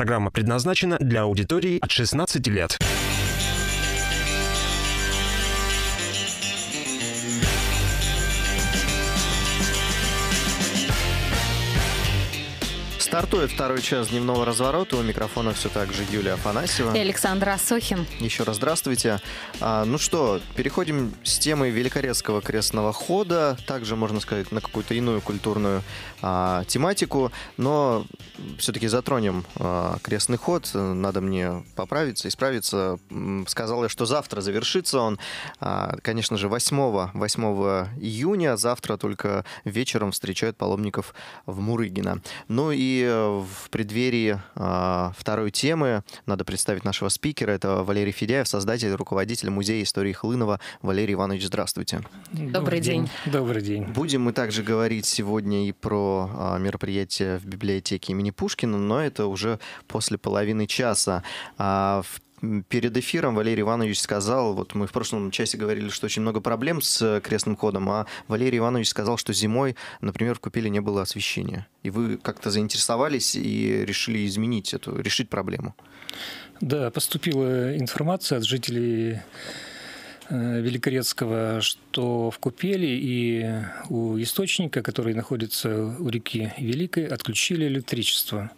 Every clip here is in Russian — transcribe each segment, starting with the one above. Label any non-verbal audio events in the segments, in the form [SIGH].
Программа предназначена для аудитории от 16 лет. Стартует второй час дневного разворота. У микрофона все так же Юлия Афанасьева. И Александр Асохин. Еще раз здравствуйте. А, ну что, переходим с темы Великорецкого крестного хода. Также, можно сказать, на какую-то иную культурную а, тематику. Но все-таки затронем а, крестный ход. Надо мне поправиться, исправиться. Сказала, что завтра завершится он. А, конечно же, 8, 8 июня. Завтра только вечером встречают паломников в Мурыгино. Ну и в преддверии э, второй темы надо представить нашего спикера. Это Валерий Федяев, создатель, руководитель Музея истории Хлынова. Валерий Иванович, здравствуйте. Добрый день. день. Добрый день. Будем мы также говорить сегодня и про э, мероприятие в библиотеке имени Пушкина, но это уже после половины часа. А в перед эфиром Валерий Иванович сказал, вот мы в прошлом часе говорили, что очень много проблем с крестным ходом, а Валерий Иванович сказал, что зимой, например, в купели не было освещения. И вы как-то заинтересовались и решили изменить эту, решить проблему. Да, поступила информация от жителей э, Великорецкого, что в купели и у источника, который находится у реки Великой, отключили электричество.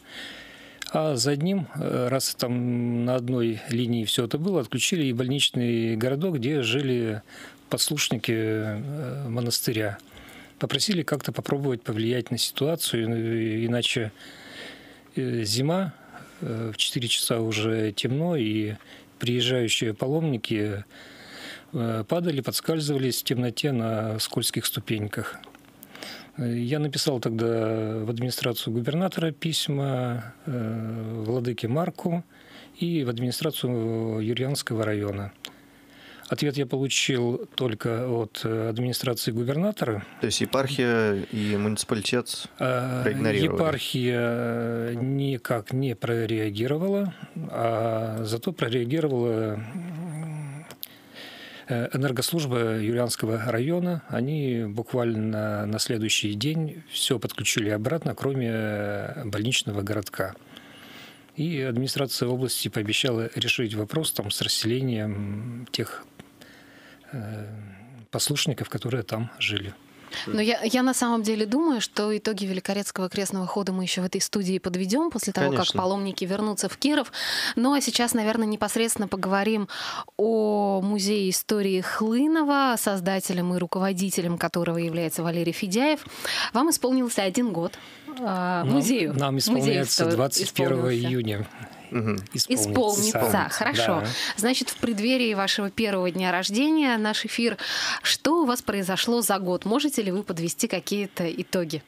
А за одним, э, раз там на одной линии все это было, отключили и больничный городок, где жили подслушники э, монастыря. Попросили как-то попробовать повлиять на ситуацию, ну, иначе э, зима, в 4 часа уже темно, и приезжающие паломники падали, подскальзывались в темноте на скользких ступеньках. Я написал тогда в администрацию губернатора письма, э, владыке Марку и в администрацию Юрьянского района. Ответ я получил только от администрации губернатора. То есть епархия и муниципалитет а, проигнорировали? Епархия никак не прореагировала, а зато прореагировала Э, энергослужба Юлианского района, они буквально на следующий день все подключили обратно, кроме э, больничного городка. И администрация области пообещала решить вопрос там, с расселением тех э, послушников, которые там жили. Но я, я на самом деле думаю, что итоги Великорецкого крестного хода мы еще в этой студии подведем после того, Конечно. как паломники вернутся в Киров. Ну а сейчас, наверное, непосредственно поговорим о музее истории Хлынова, создателем и руководителем которого является Валерий Федяев. Вам исполнился один год а, музею. Нам, нам исполняется музею 21 июня угу. исполнится. Исполнится, хорошо. Да. Значит, в преддверии вашего первого дня рождения наш эфир. Что у вас произошло за год? Можете ли вы подвести какие-то итоги?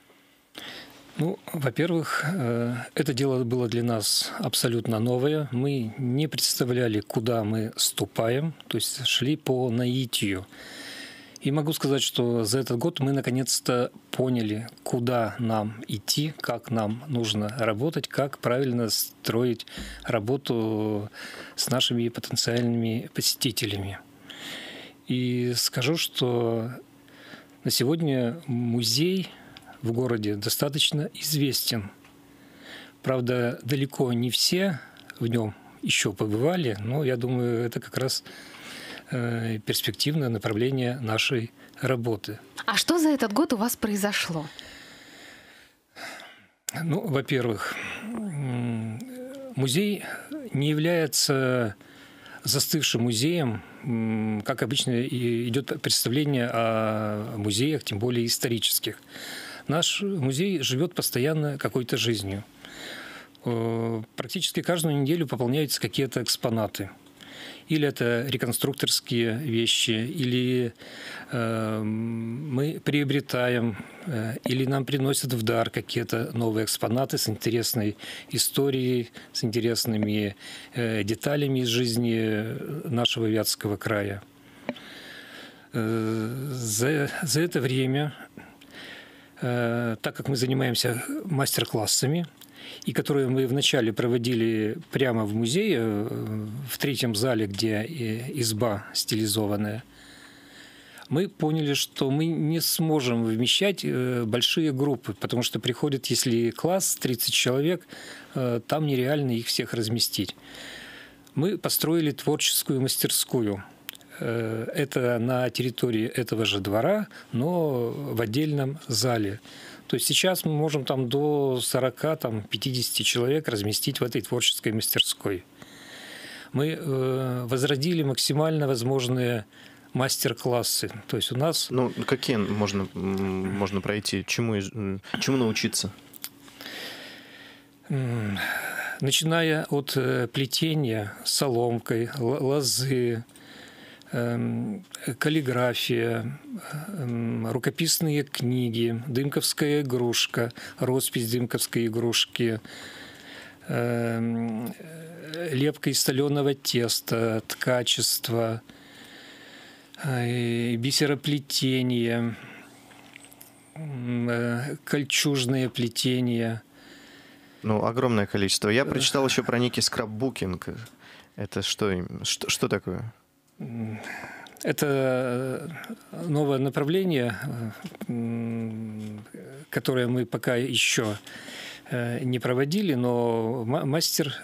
Ну, во-первых, э, это дело было для нас абсолютно новое. Мы не представляли, куда мы ступаем, то есть шли по наитию. И могу сказать, что за этот год мы наконец-то поняли, куда нам идти, как нам нужно работать, как правильно строить работу с нашими потенциальными посетителями. И скажу, что на сегодня музей в городе достаточно известен. Правда, далеко не все в нем еще побывали, но я думаю, это как раз перспективное направление нашей работы. А что за этот год у вас произошло? Ну, во-первых, музей не является застывшим музеем, как обычно идет представление о музеях, тем более исторических. Наш музей живет постоянно какой-то жизнью. Э, практически каждую неделю пополняются какие-то экспонаты – или это реконструкторские вещи, или э, мы приобретаем, э, или нам приносят в дар какие-то новые экспонаты с интересной историей, с интересными э, деталями из жизни нашего Вятского края. Э, за, за это время, э, так как мы занимаемся мастер-классами, и которые мы вначале проводили прямо в музее, э, в третьем зале, где изба стилизованная. мы поняли, что мы не сможем вмещать э, большие группы, потому что приходит, если класс 30 человек, э, там нереально их всех разместить. Мы построили творческую мастерскую. Э, это на территории этого же двора, но в отдельном зале. То есть сейчас мы можем там до 40, там, 50 человек разместить в этой творческой мастерской. Мы возродили максимально возможные мастер-классы. То есть у нас... Ну, какие можно, можно пройти? Чему, чему научиться? Начиная от э, плетения соломкой, лозы, каллиграфия, эм, рукописные книги, дымковская игрушка, роспись дымковской игрушки, эм, лепка из соленого теста, ткачество – бисероплетение, э, кольчужное плетение. Ну, огромное количество. Я прочитал еще про некий скраббукинг. Это что, что, что такое? Это новое направление, которое мы пока еще э, не проводили, но мастер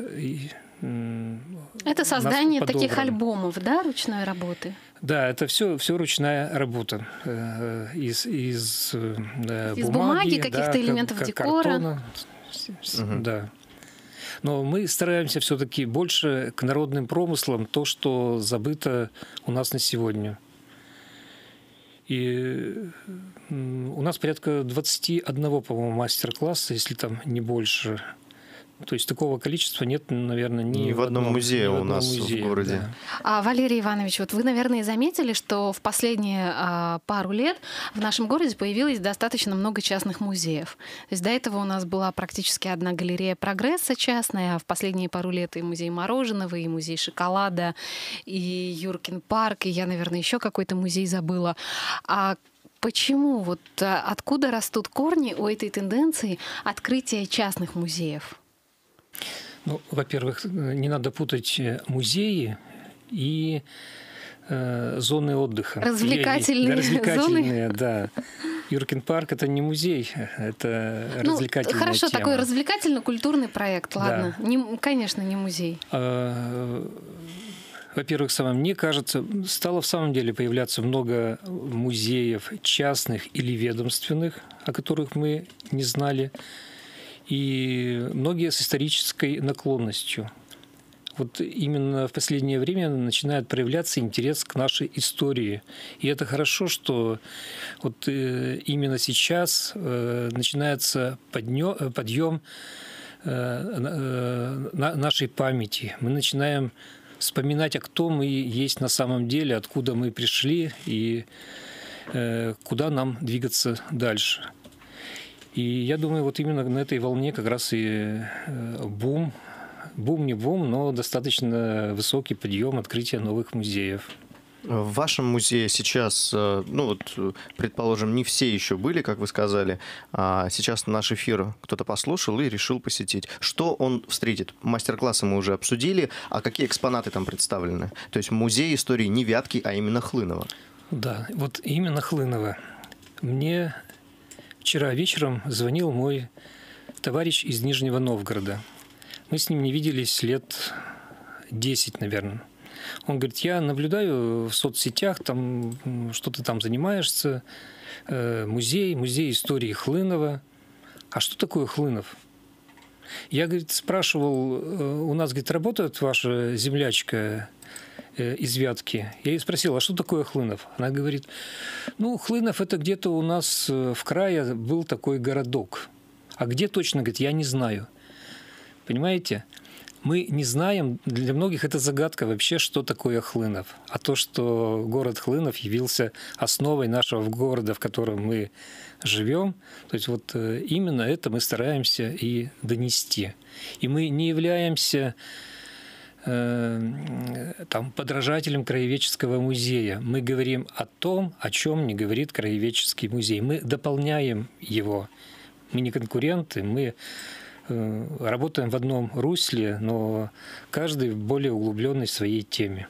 это создание таких альбомов, да, ручной работы? Да, это все, все ручная работа э, из, из, э, из бумаги, каких-то да, элементов как, декора. Картона, угу. Да. Но мы стараемся все-таки больше к народным промыслам, то, что забыто у нас на сегодня. И у нас порядка 21, по-моему, мастер-класса, если там не больше. То есть такого количества нет, наверное, ни, ни в одном, одном музее у нас музее, в городе. Да. А, Валерий Иванович, вот вы, наверное, заметили, что в последние а, пару лет в нашем городе появилось достаточно много частных музеев. То есть до этого у нас была практически одна галерея прогресса частная, а в последние пару лет и музей мороженого, и музей шоколада, и Юркин парк, и я, наверное, еще какой-то музей забыла. А Почему? Вот а, откуда растут корни у этой тенденции открытия частных музеев? Ну, во-первых, не надо путать э, музеи и э, зоны отдыха. Развлекательные, да, развлекательные зоны? да. Юркин парк это не музей, это ну, развлекательная Хорошо, тема. такой развлекательно-культурный проект, ладно. Да. Не, конечно, не музей. А, во-первых, самое мне кажется, стало в самом деле появляться много музеев частных или ведомственных, о которых мы не знали и многие с исторической наклонностью. Вот именно в последнее время начинает проявляться интерес к нашей истории. И это хорошо, что вот э, именно сейчас э, начинается подъем э, нашей памяти. Мы начинаем вспоминать, а кто мы есть на самом деле, откуда мы пришли и куда нам двигаться дальше. И я думаю, вот именно на этой волне как раз и э, бум, бум не бум, но достаточно высокий подъем открытия новых музеев. В вашем музее сейчас, э, ну вот, предположим, не все еще были, как вы сказали, а сейчас наш эфир кто-то послушал и решил посетить. Что он встретит? Мастер-классы мы уже обсудили, а какие экспонаты там представлены? То есть музей истории не Вятки, а именно Хлынова. Да, вот именно Хлынова. Мне Вчера вечером звонил мой товарищ из Нижнего Новгорода. Мы с ним не виделись лет 10, наверное. Он говорит, я наблюдаю в соцсетях, там что ты там занимаешься, э, музей, музей истории Хлынова. А что такое Хлынов? Я, говорит, спрашивал, э, у нас, говорит, работает ваша землячка из Вятки. Я ей спросил, а что такое Хлынов? Она говорит, ну, Хлынов это где-то у нас э, в крае был такой городок. А где точно, говорит, я не знаю. Понимаете? Мы не знаем, для многих это загадка вообще, что такое Хлынов. А то, что город Хлынов явился основой нашего города, в котором мы живем, то есть вот э, именно это мы стараемся и донести. И мы не являемся Э, там, подражателем краеведческого музея. Мы говорим о том, о чем не говорит краеведческий музей. Мы дополняем его. Мы не конкуренты, мы э, работаем в одном русле, но каждый в более углубленной своей теме.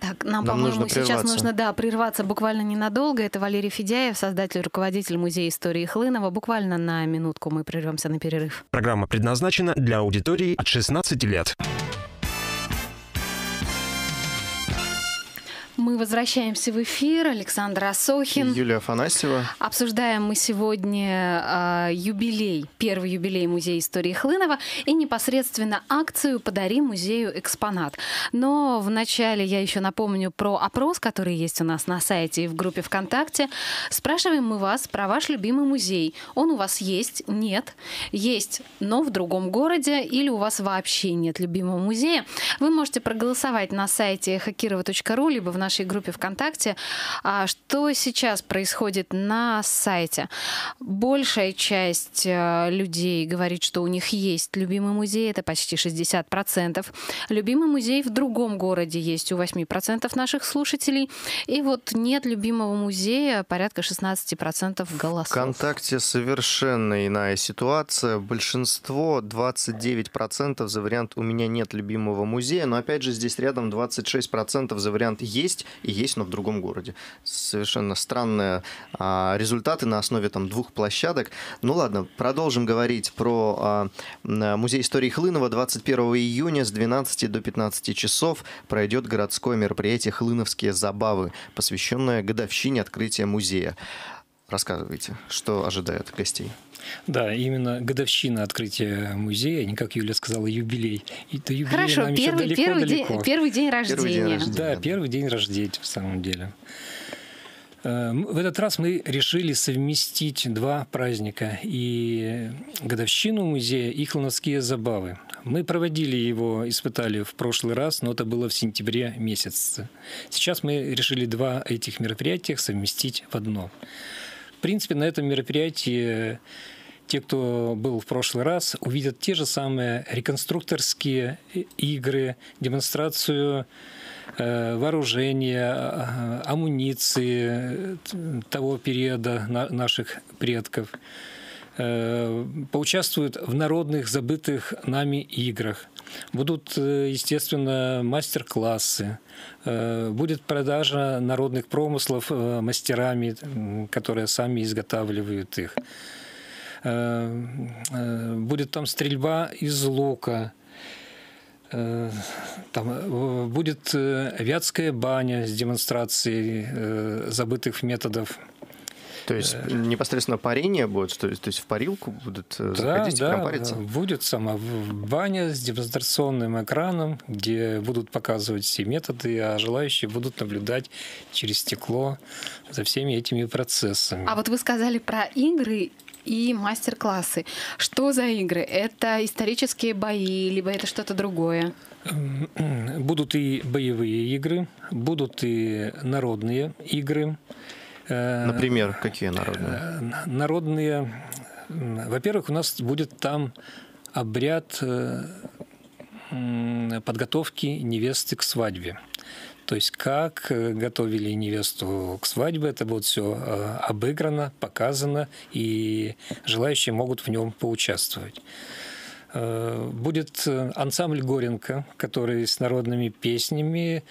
Так, нам, нам по-моему, сейчас нужно да, прерваться буквально ненадолго. Это Валерий Федяев, создатель и руководитель Музея истории Хлынова. Буквально на минутку мы прервемся на перерыв. Программа предназначена для аудитории от 16 лет. Мы возвращаемся в эфир. Александр Асохин. Юлия Афанасьева. Обсуждаем мы сегодня э, юбилей, первый юбилей Музея истории Хлынова и непосредственно акцию «Подари музею экспонат». Но вначале я еще напомню про опрос, который есть у нас на сайте и в группе ВКонтакте. Спрашиваем мы вас про ваш любимый музей. Он у вас есть? Нет. Есть, но в другом городе или у вас вообще нет любимого музея? Вы можете проголосовать на сайте хакирова.ру либо в нашем нашей группе ВКонтакте, а что сейчас происходит на сайте. Большая часть э, людей говорит, что у них есть любимый музей, это почти 60%. Любимый музей в другом городе есть у 8% наших слушателей. И вот нет любимого музея, порядка 16% голосов. ВКонтакте совершенно иная ситуация. Большинство, 29% за вариант «у меня нет любимого музея», но опять же здесь рядом 26% за вариант «есть» есть и есть, но в другом городе. Совершенно странные а, результаты на основе там двух площадок. Ну ладно, продолжим говорить про а, музей истории Хлынова. 21 июня с 12 до 15 часов пройдет городское мероприятие «Хлыновские забавы», посвященное годовщине открытия музея. Рассказывайте, что ожидает гостей. Да, именно годовщина открытия музея, не как Юля сказала, юбилей. И до юбилея Хорошо, нам первый, еще далеко, первый, далеко. День, первый день рождения. Первый день рождения. Да, первый день рождения, в самом деле. Э, в этот раз мы решили совместить два праздника и годовщину музея и хлоновские забавы. Мы проводили его, испытали в прошлый раз, но это было в сентябре месяце. Сейчас мы решили два этих мероприятия совместить в одно. Принципе, на этом мероприятии те, кто был в прошлый раз, увидят те же самые реконструкторские игры, демонстрацию э, вооружения, э, амуниции э, того периода наших предков, поучаствуют в народных забытых нами играх. Будут, естественно, мастер-классы, будет продажа народных промыслов мастерами, которые сами изготавливают их. Э, э, будет там стрельба из лука, э, там будет вятская баня с демонстрацией забытых методов. То есть непосредственно парение будет, то есть, то есть в парилку будут да, заходить да, и прям париться? будет сама баня с демонстрационным экраном, где будут показывать все методы, а желающие будут наблюдать через стекло за всеми этими процессами. А вот вы сказали про игры, и мастер-классы. Что за игры? Это исторические бои, либо это что-то другое? [CLEARS THROAT] Будут и боевые игры, будут и народные игры. Э, Например, какие народные? Э, народные. Во-первых, у нас будет там обряд э, подготовки невесты к свадьбе. То есть как готовили невесту к свадьбе, это будет все обыграно, показано, и желающие могут в нем поучаствовать. Э, будет ансамбль Горенко, который с народными песнями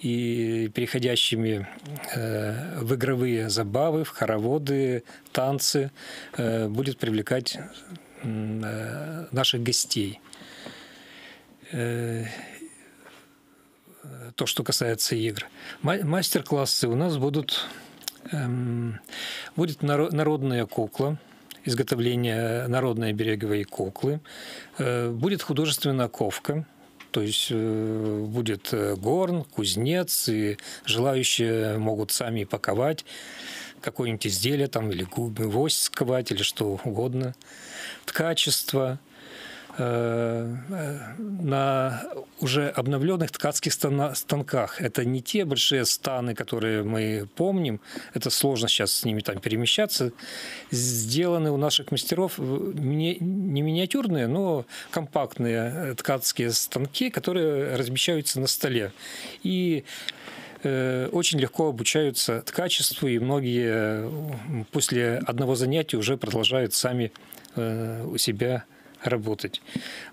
и переходящими в игровые забавы, в хороводы, танцы, будет привлекать наших гостей то, что касается игр. Мастер-классы у нас будут... Эм, будет народная кукла, изготовление народной береговой куклы. Э, будет художественная ковка, то есть э, будет э, горн, кузнец, и желающие могут сами паковать какое-нибудь изделие, там, или гвоздь сковать, или что угодно. Ткачество – на уже обновленных ткацких станках. Это не те большие станы, которые мы помним. Это сложно сейчас с ними там перемещаться. Сделаны у наших мастеров не миниатюрные, но компактные ткацкие станки, которые размещаются на столе. И э, очень легко обучаются ткачеству, и многие после одного занятия уже продолжают сами э, у себя работать.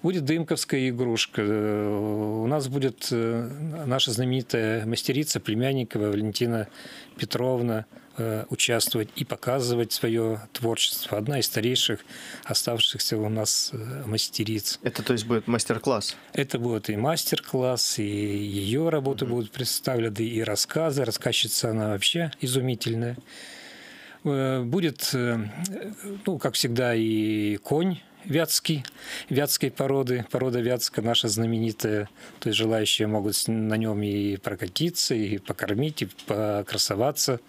Будет дымковская игрушка. У нас будет наша знаменитая мастерица Племянникова Валентина Петровна – Э, участвовать и показывать свое творчество. Одна из старейших оставшихся у нас э, мастериц. Это то есть будет мастер-класс? Это будет и мастер-класс, и ее работы mm-hmm. будут представлены, и рассказы. Рассказчица она вообще изумительная. Э, будет, ну, как всегда, и конь вятский, вятской породы. Порода вятская наша знаменитая. То есть желающие могут на нем и прокатиться, и покормить, и покрасоваться.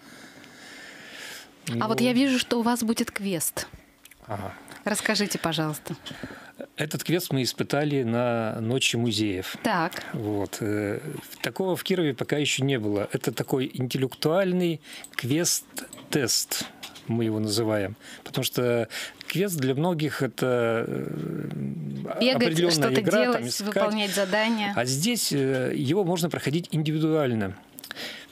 А вот я вижу, что у вас будет квест. Ага. Расскажите, пожалуйста. Этот квест мы испытали на Ночи музеев. Так. Вот. Э, такого в Кирове пока еще не было. Это такой интеллектуальный квест-тест мы его называем. Потому что квест для многих это э, Бегать, определенная игра, делать, там, искать. выполнять задания. А здесь э, его можно проходить индивидуально.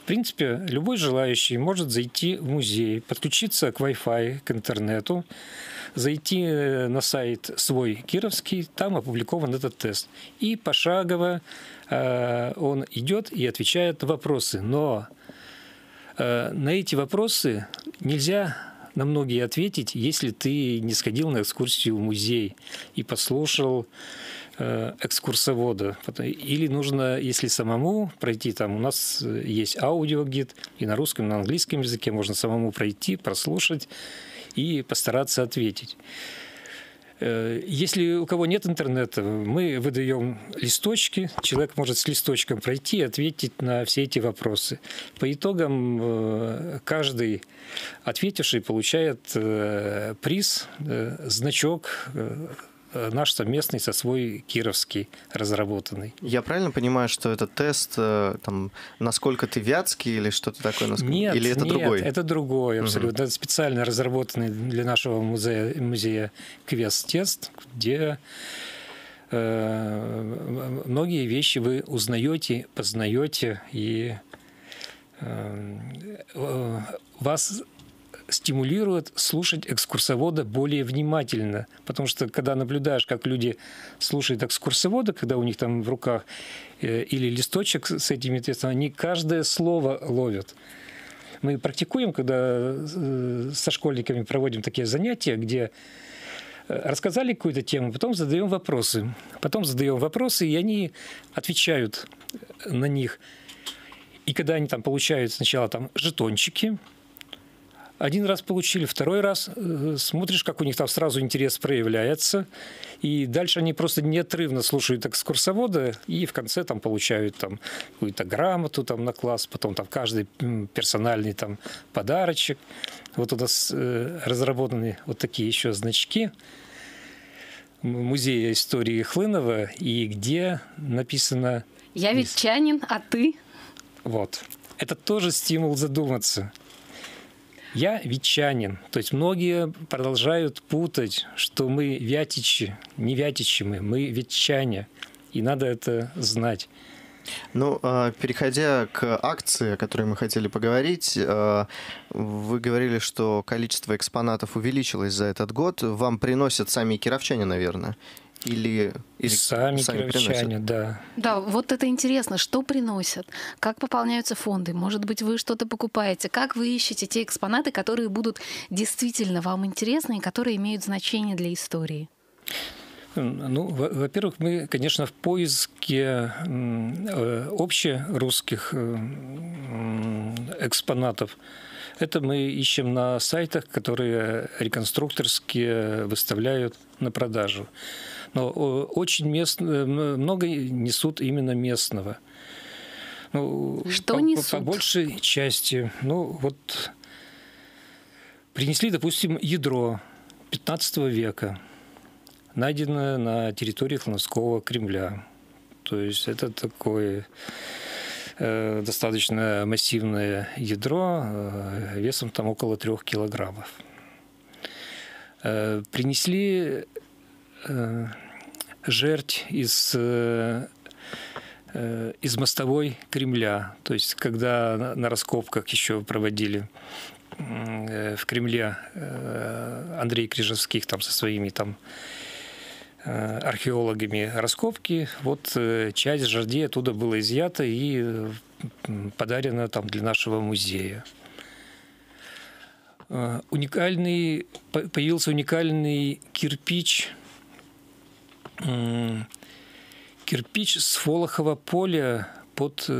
В принципе, любой желающий может зайти в музей, подключиться к Wi-Fi, к интернету, зайти э, на сайт свой кировский, там опубликован этот тест. И пошагово э, он идет и отвечает на вопросы. Но на эти вопросы нельзя на многие ответить, если ты не сходил на экскурсию в музей и послушал Э, экскурсовода. Или нужно, если самому пройти, там у нас э, есть аудиогид, и на русском, и на английском языке можно самому пройти, прослушать и постараться ответить. Э, если у кого нет интернета, мы выдаем листочки, человек может с листочком пройти и ответить на все эти вопросы. По итогам каждый ответивший получает приз, значок, Э, наш совместный со свой кировский разработанный. Я правильно понимаю, что это тест, э, там, насколько ты вятский или что-то такое? Насколько... Нет, или это нет, другой? это другой абсолютно. Угу. Это специально разработанный для нашего музея, музея квест-тест, где э, многие вещи вы узнаете, познаете, и э, э вас стимулирует слушать экскурсовода более внимательно. Потому что когда наблюдаешь, как люди слушают экскурсовода, когда у них там в руках э, или листочек с этими тестами, они каждое слово ловят. Мы практикуем, когда э, со школьниками проводим такие занятия, где э, рассказали какую-то тему, потом задаем вопросы. Потом задаем вопросы, и они отвечают на них. И когда они там получают сначала там жетончики, один раз получили, второй раз э, смотришь, как у них там сразу интерес проявляется, и дальше они просто неотрывно слушают экскурсовода, и в конце там получают там какую-то грамоту там на класс, потом там каждый персональный там подарочек. Вот у нас э, разработаны вот такие еще значки музея истории Хлынова, и где написано... Я ветчанин, а ты? Вот. Это тоже стимул задуматься. Я ветчанин. То есть многие продолжают путать, что мы вятичи. Не вятичи мы, мы ветчане. И надо это знать. Ну, а, переходя к акции, о которой мы хотели поговорить, а, вы говорили, что количество экспонатов увеличилось за этот год. Вам приносят сами кировчане, наверное? Или, или сами, сами кировчане, да. Да, вот это интересно, что приносят, как пополняются фонды, может быть, вы что-то покупаете, как вы ищете те экспонаты, которые будут действительно вам интересны и которые имеют значение для истории? Ну, во-первых, мы, конечно, в поиске э, общерусских э, экспонатов. Это мы ищем на сайтах, которые реконструкторские выставляют на продажу но очень мест, э, много несут именно местного. Ну, Что по, несут? По, большей части, ну вот принесли, допустим, ядро 15 века, найденное на территории Хлановского Кремля. То есть это такое э, достаточно массивное ядро э, весом там около трех килограммов. Э, принесли э, жерть из э, э, из мостовой Кремля. То есть, когда на раскопках еще проводили э, в Кремле Андрей Крижевских там со своими там археологами раскопки. Вот часть жердей оттуда была изъята и подарена там для нашего музея. Уникальный, появился уникальный кирпич, кирпич с Волохова поля под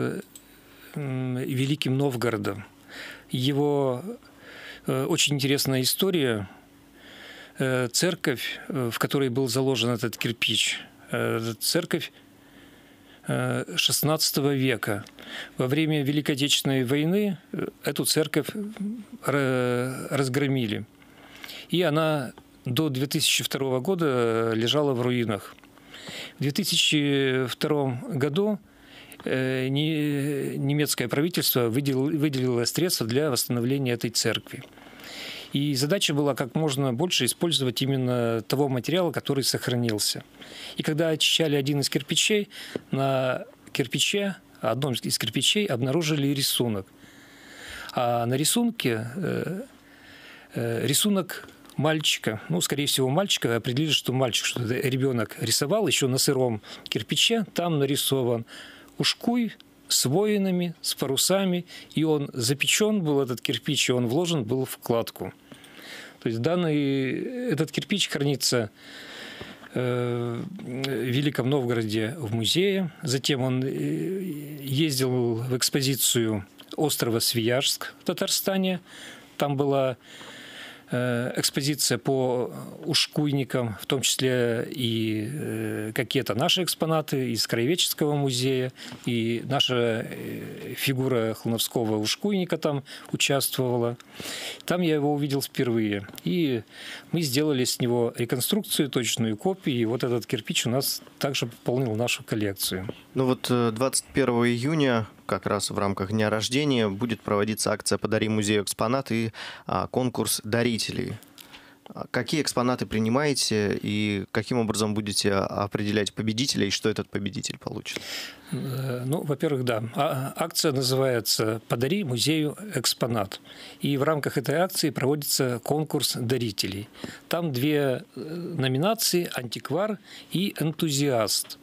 Великим Новгородом. Его э, очень интересная история. Э, церковь, э, в которой был заложен этот кирпич, церковь XVI века. Во время Великой Отечественной войны эту церковь разгромили. И она до 2002 года лежала в руинах. В 2002 году Э, немецкое правительство выделило, средства для восстановления этой церкви. И задача была как можно больше использовать именно того материала, который сохранился. И когда очищали один из кирпичей, на кирпиче, одном из кирпичей обнаружили рисунок. А на рисунке э, э, рисунок мальчика, ну, скорее всего, мальчика, определили, что мальчик, что ребенок рисовал еще на сыром кирпиче, там нарисован ушкуй с воинами, с парусами, и он запечен был, этот кирпич, и он вложен был в кладку. То есть данный, этот кирпич хранится э, в Великом Новгороде в музее. Затем он э, ездил в экспозицию острова Свияжск в Татарстане. Там была экспозиция по ушкуйникам, в том числе и э, какие-то наши экспонаты из Краеведческого музея, и наша э, фигура Хлановского ушкуйника там участвовала. Там я его увидел впервые. И мы сделали с него реконструкцию, точную копию, и вот этот кирпич у нас также пополнил нашу коллекцию. Ну вот 21 июня как раз в рамках дня рождения будет проводиться акция «Подари музею экспонат» и а, конкурс дарителей. А какие экспонаты принимаете и каким образом будете определять победителя и что этот победитель получит? Э, ну, во-первых, да. А, акция называется «Подари музею экспонат». И в рамках этой акции проводится конкурс дарителей. Там две э, номинации – антиквар и энтузиаст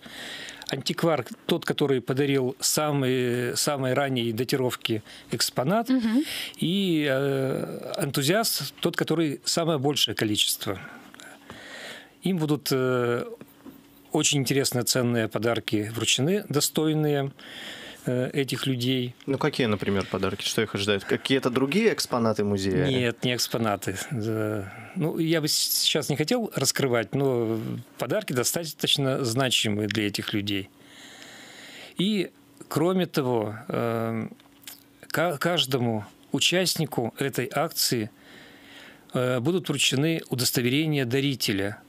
антиквар тот, который подарил самые, самые ранние датировки экспонат, угу. и э, энтузиаст тот, который самое большее количество. Им будут э, очень интересные ценные подарки вручены, достойные. Э, этих людей. Ну, какие, например, подарки? Что их ожидают? Какие-то другие экспонаты музея? Нет, не экспонаты. Ну, я бы сейчас не хотел раскрывать, но подарки достаточно значимые для этих людей. И, кроме того, э, каждому участнику этой акции э, будут вручены удостоверения дарителя,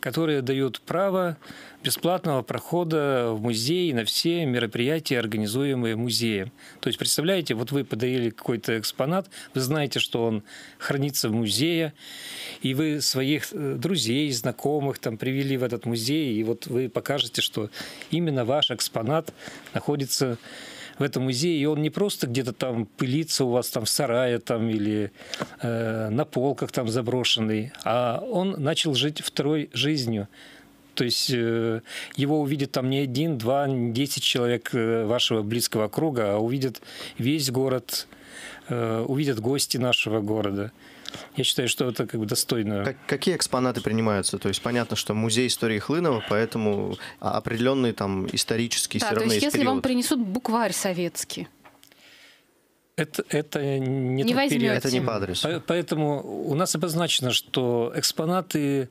которые дают право бесплатного прохода в музей на все мероприятия, организуемые музеем. То есть, представляете, вот вы подарили какой-то экспонат, вы знаете, что он хранится в музее, и вы своих э, друзей, знакомых там привели в этот музей, и вот вы покажете, что именно ваш экспонат находится в этом музее, и он не просто где-то там пылится у вас там в сарае там или э, на полках там заброшенный, а он начал жить второй жизнью. То есть э, его увидит там не один, два, десять человек э, вашего близкого круга, а увидит весь город, э, увидят гости нашего города. Я считаю, что это как бы достойно. Как, какие экспонаты принимаются? То есть понятно, что музей истории Хлынова, поэтому определенный там исторический да, все равно то есть если период. вам принесут букварь советский, это, это не, не возьмете. период. Это не по адресу. Поэтому у нас обозначено, что экспонаты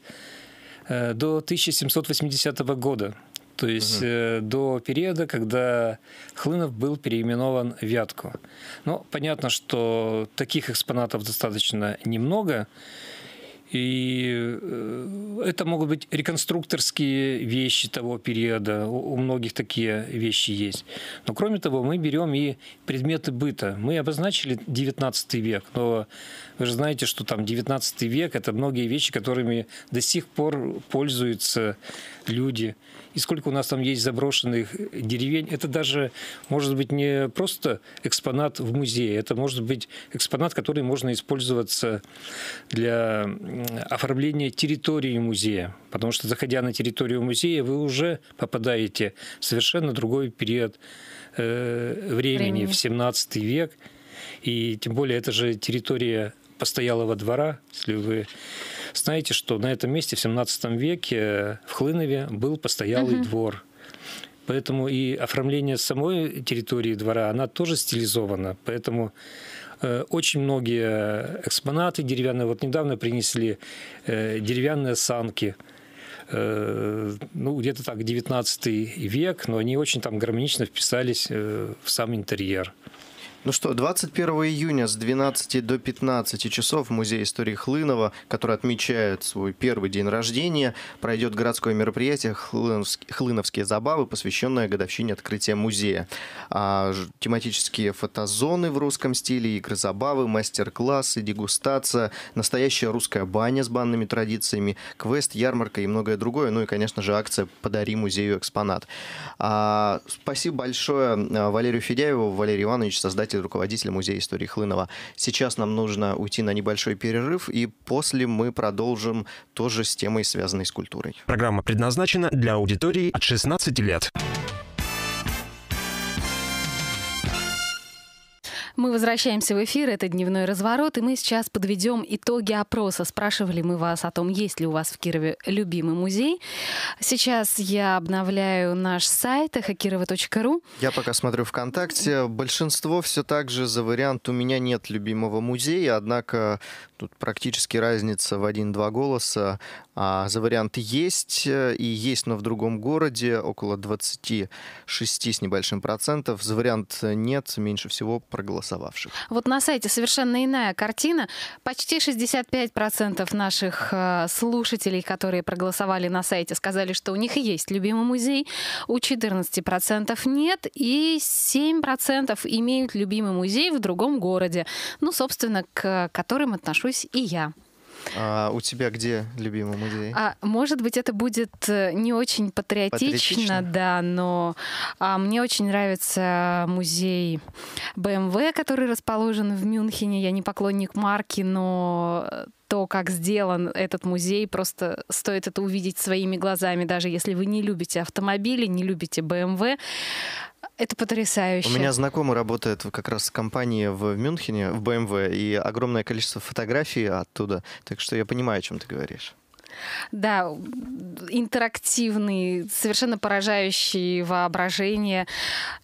Э, до 1780 года. То есть угу. до периода, когда Хлынов был переименован в Вятку. Но понятно, что таких экспонатов достаточно немного. И э, это могут быть реконструкторские вещи того периода. У многих такие вещи есть. Но кроме того, мы берем и предметы быта. Мы обозначили 19 век, но вы же знаете, что там 19 век – это многие вещи, которыми до сих пор пользуются люди и сколько у нас там есть заброшенных деревень. Это даже может быть не просто экспонат в музее, это может быть экспонат, который можно использоваться для оформление территории музея. Потому что, заходя на территорию музея, вы уже попадаете в совершенно другой период э, времени, времени, в 17 век. И тем более это же территория постоялого двора. Если вы знаете, что на этом месте в 17 веке в Хлынове был постоялый угу. двор. Поэтому и оформление самой территории двора, она тоже стилизована. Поэтому э, очень многие экспонаты деревянные. Вот недавно принесли э, деревянные санки. Э, ну, где-то так, 19 век, но они очень там гармонично вписались в сам интерьер. Ну что, 21 июня с 12 до 15 часов в Музее истории Хлынова, который отмечает свой первый день рождения, пройдет городское мероприятие «Хлыновские забавы», посвященное годовщине открытия музея. А, тематические фотозоны в русском стиле, игры забавы, мастер-классы, дегустация, настоящая русская баня с банными традициями, квест, ярмарка и многое другое. Ну и, конечно же, акция «Подари музею экспонат». А, спасибо большое а, Валерию Федяеву, Валерий Иванович, создатель заместитель руководителя Музея истории Хлынова. Сейчас нам нужно уйти на небольшой перерыв, и после мы продолжим тоже с темой, связанной с культурой. Программа предназначена для аудитории от 16 лет. Мы возвращаемся в эфир, это «Дневной разворот», и мы сейчас подведем итоги опроса. Спрашивали мы вас о том, есть ли у вас в Кирове любимый музей. Сейчас я обновляю наш сайт хакирова.ру. Я пока смотрю ВКонтакте. Большинство все так же за вариант «У меня нет любимого музея», однако тут практически разница в один-два голоса. А за вариант «Есть» и «Есть, но в другом городе» около 26 с небольшим процентов. За вариант «Нет» меньше всего проголосовало голосовавших. Вот на сайте совершенно иная картина. Почти 65% наших э, слушателей, которые проголосовали на сайте, сказали, что у них есть любимый музей. У 14% нет. И 7% имеют любимый музей в другом городе. Ну, собственно, к которым отношусь и я. А у тебя где любимый музей? А, может быть, это будет э, не очень патриотично, патриотично? да, но а, мне очень нравится музей BMW, который расположен в Мюнхене. Я не поклонник марки, но то, как сделан этот музей, просто стоит это увидеть своими глазами, даже если вы не любите автомобили, не любите BMW. Это потрясающе. У меня знакомый работает как раз в компании в Мюнхене, в BMW, и огромное количество фотографий оттуда. Так что я понимаю, о чем ты говоришь. Да, интерактивный, совершенно поражающий воображение.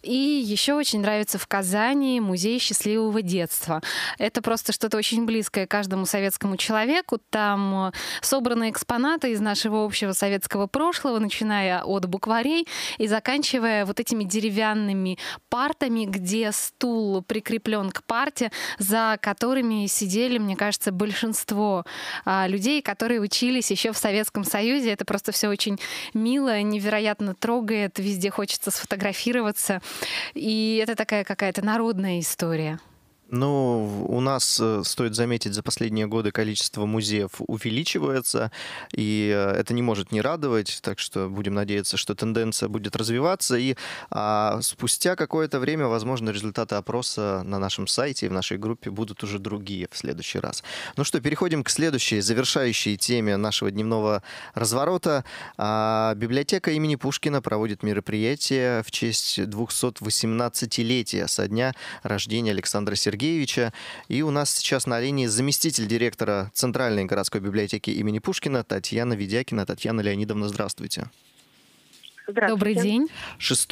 И еще очень нравится в Казани музей счастливого детства. Это просто что-то очень близкое каждому советскому человеку. Там собраны экспонаты из нашего общего советского прошлого, начиная от букварей и заканчивая вот этими деревянными партами, где стул прикреплен к парте, за которыми сидели, мне кажется, большинство а, людей, которые учились еще в Советском Союзе. Это просто все очень мило, невероятно трогает, везде хочется сфотографироваться. И это такая какая-то народная история. Ну, у нас, э, стоит заметить, за последние годы количество музеев увеличивается, и э, это не может не радовать, так что будем надеяться, что тенденция будет развиваться, и а, спустя какое-то время, возможно, результаты опроса на нашем сайте и в нашей группе будут уже другие в следующий раз. Ну что, переходим к следующей, завершающей теме нашего дневного разворота. А, библиотека имени Пушкина проводит мероприятие в честь 218-летия со дня рождения Александра Сергеевича Сергеевича. И у нас сейчас на линии заместитель директора Центральной городской библиотеки имени Пушкина Татьяна Ведякина. Татьяна Леонидовна, здравствуйте. Добрый день. 6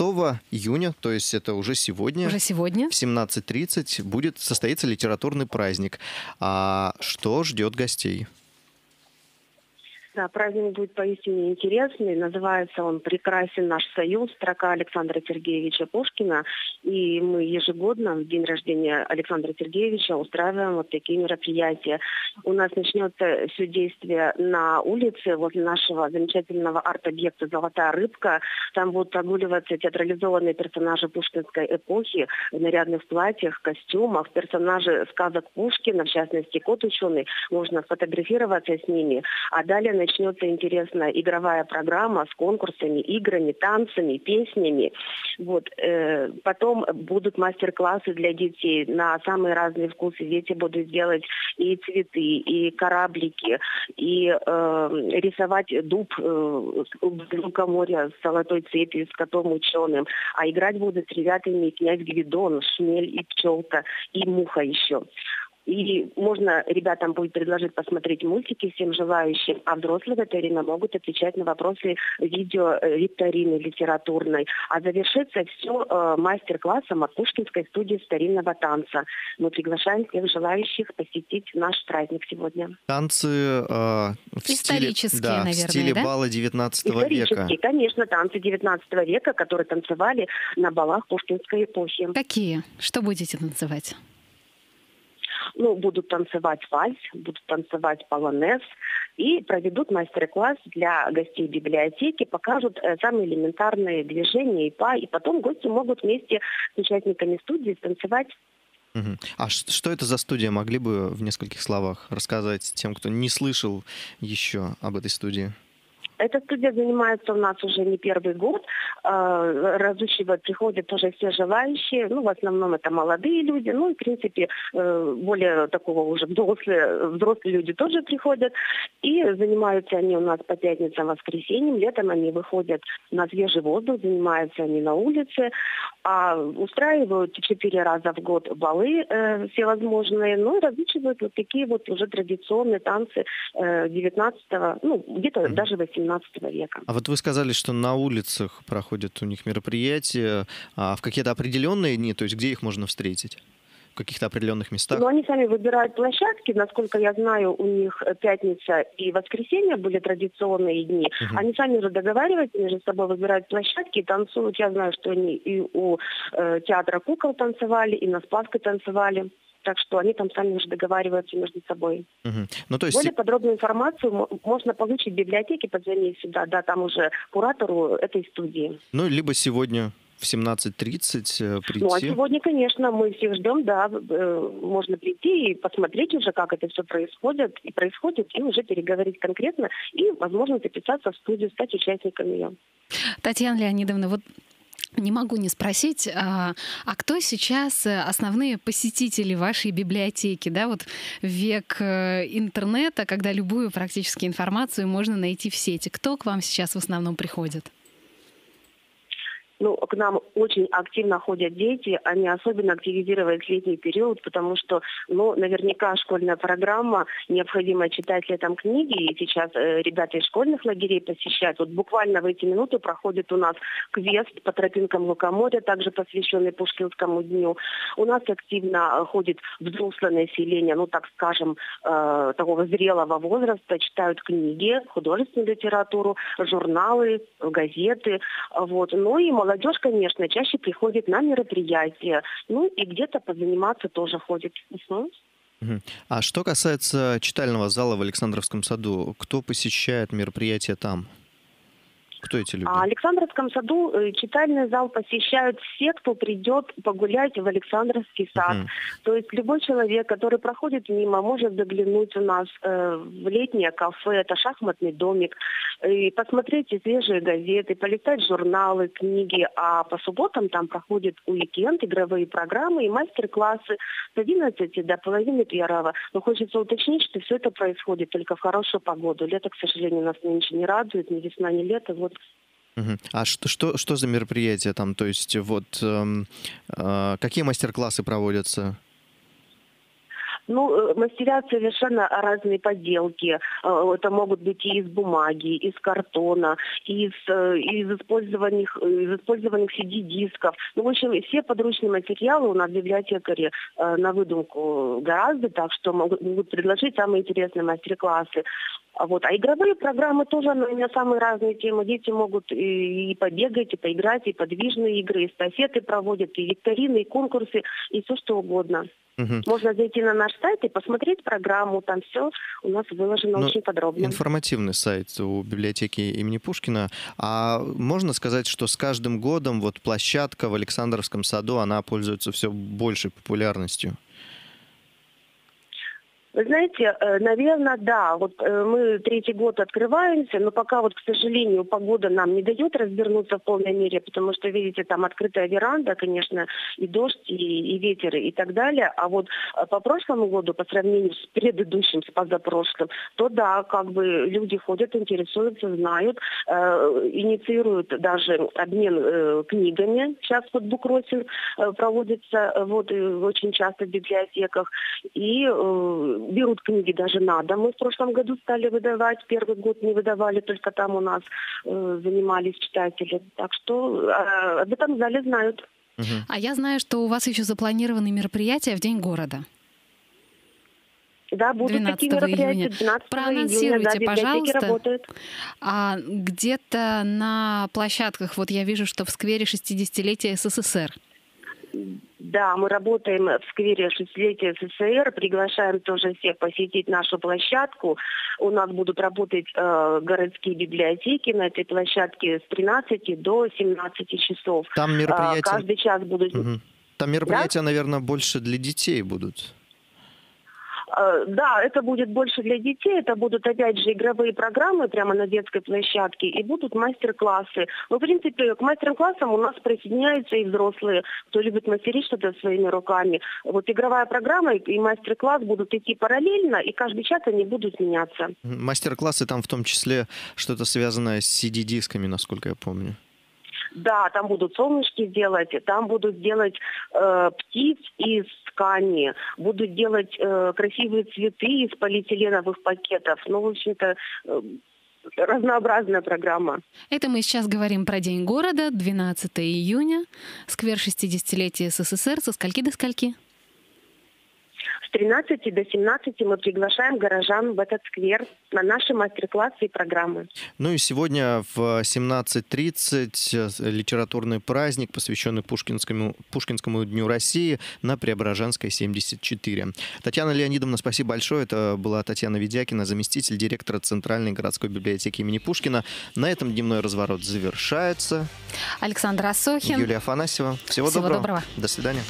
июня, то есть это уже сегодня. Уже сегодня. В 17.30 будет состоится литературный праздник. А что ждет гостей? Да, праздник будет поистине интересный. Называется он «Прекрасен наш союз», строка Александра Сергеевича Пушкина. И мы ежегодно в день рождения Александра Сергеевича устраиваем вот такие мероприятия. У нас начнется все действие на улице возле нашего замечательного арт-объекта «Золотая рыбка». Там будут прогуливаться театрализованные персонажи пушкинской эпохи в нарядных платьях, костюмах, персонажи сказок Пушкина, в частности, кот ученый. Можно сфотографироваться с ними. А далее начнется интересная игровая программа с конкурсами, играми, танцами, песнями. Вот. Э, потом будут мастер-классы для детей на самые разные вкусы. Дети будут делать и цветы, и кораблики, и э, рисовать дуб э, лукоморья с золотой цепью, с котом ученым. А играть будут с ребятами князь Гвидон, Шмель и Пчелка, и Муха еще. И можно ребятам будет предложить посмотреть мультики всем желающим, а взрослые в это время могут отвечать на вопросы видео э, викторины литературной. А завершится все э, мастер-классом от Пушкинской студии старинного танца. Мы приглашаем всех желающих посетить наш праздник сегодня. Танцы э, в Исторические, стиле, да, наверное, в стиле да? бала 19 века. Исторические, конечно, танцы 19 века, которые танцевали на балах Пушкинской эпохи. Какие? Что будете танцевать? Ну, будут танцевать вальс, будут танцевать полонез и проведут мастер-класс для гостей библиотеки, покажут э, самые элементарные движения и па, и потом гости могут вместе с участниками студии танцевать. А что это за студия? Могли бы в нескольких словах рассказать тем, кто не слышал еще об этой студии? Эта студия занимается у нас уже не первый год. Э, Разучивать приходят тоже все желающие. Ну, в основном это молодые люди. Ну, и, в принципе, э, более такого уже взрослые, взрослые люди тоже приходят. И занимаются они у нас по пятницам, воскресеньям. Летом они выходят на свежий воздух, занимаются они на улице. А устраивают четыре раза в год балы э, всевозможные. Ну, и разучивают вот такие вот уже традиционные танцы э, 19 ну, где-то даже 18 века. А вот вы сказали, что на улицах проходят у них мероприятия, а в какие-то определенные дни, то есть где их можно встретить? В каких-то определенных местах? Но они сами выбирают площадки. Насколько я знаю, у них э, пятница и воскресенье были традиционные дни. Мгм. Они сами уже договариваются между собой, выбирают площадки и танцуют. Я знаю, что они и у э, театра кукол танцевали, и на Спасской танцевали. Так что они там сами уже договариваются между собой. Мгм. Ну, то есть... Более подробную информацию мо- можно получить в библиотеке, позвонив сюда, да, там уже куратору этой студии. Ну, либо сегодня в 17.30 э, прийти. Ну, а сегодня, конечно, мы всех ждем, да, э, можно прийти и посмотреть уже, как это все происходит, и происходит, и уже переговорить конкретно, и, возможно, записаться в студию, стать участником ее. Татьяна Леонидовна, вот не могу не спросить, а, а кто сейчас э, основные посетители вашей библиотеки, да, вот век э, интернета, когда любую практически информацию можно найти в сети. Кто к вам сейчас в основном приходит? Ну, к нам очень активно ходят дети, они особенно активизировались в летний период, потому что, ну, наверняка школьная программа, необходимо читать летом книги, и сейчас э, ребята из школьных лагерей посещают. Вот буквально в эти минуты проходит у нас квест по тропинкам Лукоморья, также посвященный Пушкинскому дню. У нас активно э, ходит взрослое население, ну, так скажем, э, такого зрелого возраста, читают книги, художественную литературу, журналы, газеты, вот. Ну и молодежь, конечно, чаще приходит на мероприятия, ну и где-то позаниматься тоже ходит. А что касается читального зала в Александровском саду, кто посещает мероприятия там? Кто эти люди? А в Александровском саду э, читальный зал посещают все, кто придет погулять в Александровский сад. Мгм. То есть любой человек, который проходит мимо, может заглянуть у нас э, в летнее кафе, это шахматный домик, и посмотреть свежие газеты, полистать журналы, книги. А по субботам там проходит уикенд, игровые программы и мастер-классы с 11 до половины первого. Но хочется уточнить, что все это происходит только в хорошую погоду. Лето, к сожалению, нас нынче не радует, ни весна, ни лето. Вот Мгм. А что, что, что за мероприятия там? То есть вот эм, э, какие мастер-классы проводятся? Ну, э, мастерят совершенно разные поделки. Э, Это могут быть и из бумаги, из картона, из, э, из использованных, из использованных CD-дисков. Ну, в общем, все подручные материалы у нас библиотекари э, на выдумку гораздо, так что могут, могут предложить самые интересные мастер-классы. А Вот. А игровые программы тоже на на самые разные темы. Дети могут и, и побегать, и поиграть, и подвижные игры, и эстафеты проводят, и викторины, и конкурсы, и все что угодно. Мгм. Можно зайти на наш сайт и посмотреть программу. Там все у нас выложено Ну, очень подробно. Информативный сайт у библиотеки имени Пушкина. А можно сказать, что с каждым годом вот площадка в Александровском саду, она пользуется все большей популярностью? Вы знаете, э, наверное, да. Вот э, мы третий год открываемся, но пока вот, к сожалению, погода нам не дает развернуться в полной мере, потому что, видите, там открытая веранда, конечно, и дождь, и, и ветер, и так далее. А вот э, по прошлому году, по сравнению с предыдущим, с позапрошлым, то да, как бы люди ходят, интересуются, знают, э, инициируют даже обмен э, книгами. Сейчас вот букросинг э, проводится вот очень часто в библиотеках. И э, берут книги даже на дом. Мы в прошлом году стали выдавать, первый год не выдавали, только там у нас э, занимались читатели. Так что э, об этом зале знают. А я знаю, что у вас еще запланированы мероприятия в День города. Да, будут такие мероприятия. Июня. 12 Проанонсируйте, июня, да, пожалуйста. Работают. А где-то на площадках, вот я вижу, что в сквере 60-летия СССР. Да, мы работаем в сквере 6-летия СССР, приглашаем тоже всех посетить нашу площадку. У нас будут работать э, городские библиотеки на этой площадке с 13 до 17 часов. Там мероприятия... Э, каждый час будут... Угу. Там мероприятия, да? наверное, больше для детей будут. Э, да, это будет больше для детей, это будут опять же игровые программы прямо на детской площадке и будут мастер-классы. Ну, в принципе, к мастер-классам у нас присоединяются и взрослые, кто любит мастерить что-то своими руками. Вот игровая программа и мастер-класс будут идти параллельно, и каждый час они будут меняться. Мастер-классы там в том числе что-то связанное с CD-дисками, насколько я помню. Да, там будут солнышки делать, там будут делать э, птиц из ткани, будут делать э, красивые цветы из полиэтиленовых пакетов. Ну, в общем-то, э, разнообразная программа. Это мы сейчас говорим про День города, 12 июня, сквер 60-летия СССР. Со скольки до скольки? 13 до 17 мы приглашаем горожан в этот сквер на наши мастер-классы и программы. Ну и сегодня в 17.30 литературный праздник, посвященный Пушкинскому, Пушкинскому дню России на Преображенской 74. Татьяна Леонидовна, спасибо большое. Это была Татьяна Ведякина, заместитель директора Центральной городской библиотеки имени Пушкина. На этом дневной разворот завершается. Александр Асохин. Юлия Афанасьева. Всего, Всего доброго. доброго. До свидания.